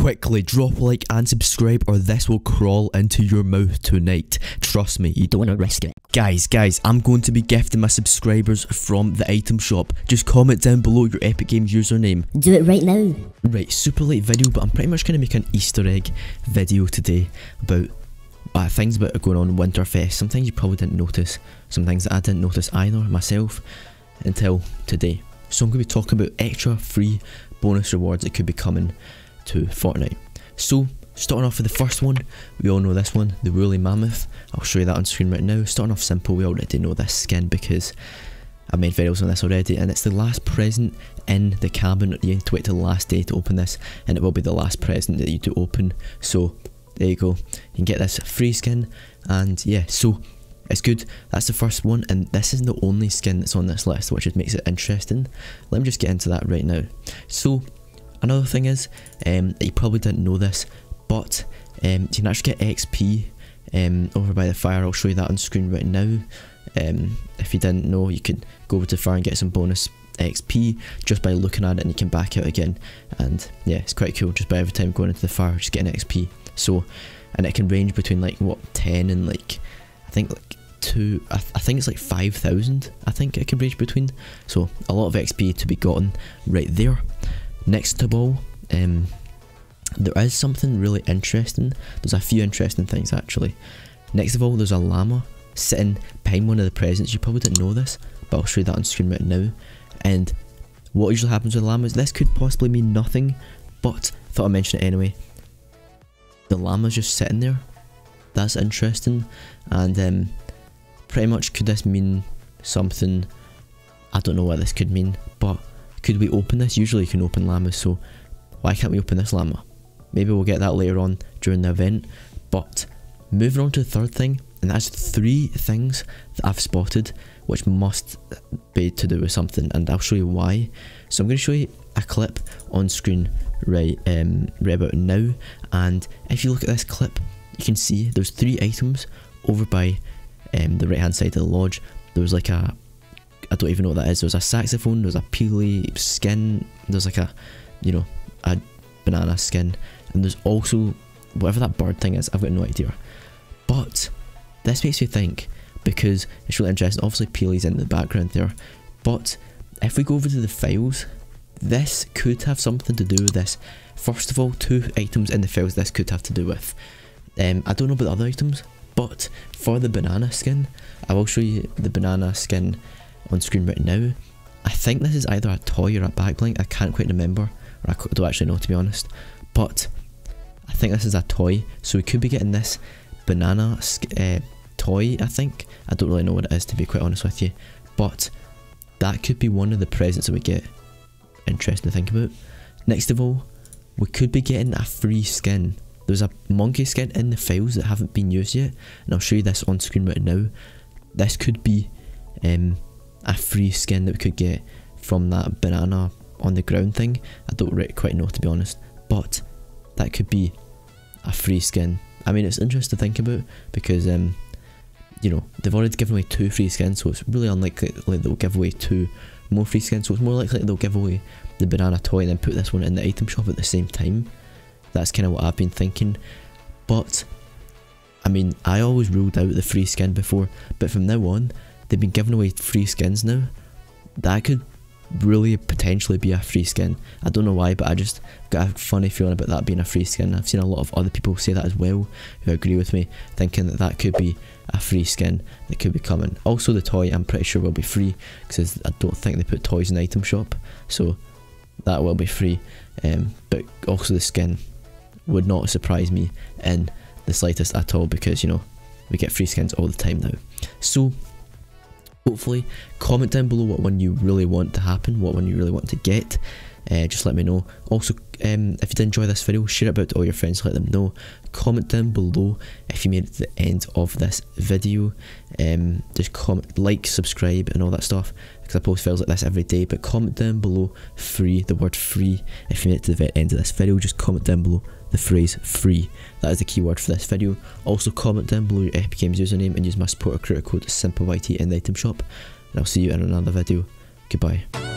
Quickly drop a like and subscribe or this will crawl into your mouth tonight. Trust me, you don't want to risk it. Guys, guys, I'm going to be gifting my subscribers from the item shop. Just comment down below your Epic Games username. Do it right now. Right, super late video, but I'm pretty much going to make an Easter egg video today about uh, things about going on Winterfest. Some things you probably didn't notice, some things that I didn't notice either myself until today. So I'm going to be talking about extra free bonus rewards that could be coming to Fortnite. So starting off with the first one, we all know this one, the Woolly Mammoth. I'll show you that on screen right now. Starting off simple, we already know this skin because I've made videos on this already and it's the last present in the cabin. You have to wait till the last day to open this and it will be the last present that you do open. So there you go. You can get this free skin and yeah, so it's good. That's the first one, and this isn't the only skin that's on this list, which makes it interesting. Let me just get into that right now. So, another thing is, um, you probably didn't know this, but um, you can actually get XP um, over by the fire. I'll show you that on screen right now. Um, if you didn't know, you can go over to the fire and get some bonus XP just by looking at it, and you can back out again. And yeah, it's quite cool. Just by every time going into the fire, just getting XP. So, and it can range between like what 10 and like I think like to I, th I think it's like 5,000 I think it can range between so a lot of XP to be gotten right there next of all um, there is something really interesting. There's a few interesting things actually. Next of all there's a llama sitting behind one of the presents. You probably didn't know this but I'll show you that on screen right now. And what usually happens with llamas this could possibly mean nothing but thought I'd mention it anyway. The llama's just sitting there. That's interesting. And um, pretty much could this mean something? I don't know what this could mean but could we open this? Usually you can open llamas so why can't we open this llama? Maybe we'll get that later on during the event. But moving on to the third thing and that's three things that I've spotted which must be to do with something and I'll show you why. So I'm going to show you a clip on screen right um, right about now and if you look at this clip you can see there's three items over by um, the right hand side of the lodge, there was like a I don't even know what that is. There's a saxophone, there's a peely skin, there's like a you know, a banana skin, and there's also whatever that bird thing is, I've got no idea. But this makes me think because it's really interesting. Obviously Peely's in the background there. But if we go over to the files, this could have something to do with this. First of all, two items in the files this could have to do with. Um, I don't know about the other items, but for the banana skin, I will show you the banana skin on screen right now. I think this is either a toy or a back bling, I can't quite remember, or I don't actually know to be honest, but I think this is a toy, so we could be getting this banana uh, toy, I think. I don't really know what it is to be quite honest with you, but that could be one of the presents that we get. Interesting to think about. Next of all, we could be getting a free skin there's a monkey skin in the files that haven't been used yet, and I'll show you this on screen right now. This could be um, a free skin that we could get from that banana on the ground thing. I don't really quite know to be honest, but that could be a free skin. I mean, it's interesting to think about because, um, you know, they've already given away two free skins, so it's really unlikely they'll give away two more free skins. So it's more likely they'll give away the banana toy and then put this one in the item shop at the same time. That's kind of what I've been thinking. But, I mean, I always ruled out the free skin before, but from now on, they've been giving away free skins now. That could really potentially be a free skin. I don't know why, but I just got a funny feeling about that being a free skin. I've seen a lot of other people say that as well, who agree with me, thinking that that could be a free skin that could be coming. Also, the toy I'm pretty sure will be free because I don't think they put toys in the item shop, so that will be free. Um, but also the skin would not surprise me in the slightest at all because, you know, we get free skins all the time now. So, hopefully, comment down below what one you really want to happen, what one you really want to get. Uh, just let me know. Also, um, if you did enjoy this video, share it about to all your friends, let them know. Comment down below if you made it to the end of this video. Um, just comment, like, subscribe, and all that stuff because I post videos like this every day. But comment down below free, the word free, if you made it to the end of this video. Just comment down below the phrase free. That is the keyword for this video. Also comment down below your Epic Games username and use my supporter creator code SympaYT in the item shop. And I'll see you in another video. Goodbye.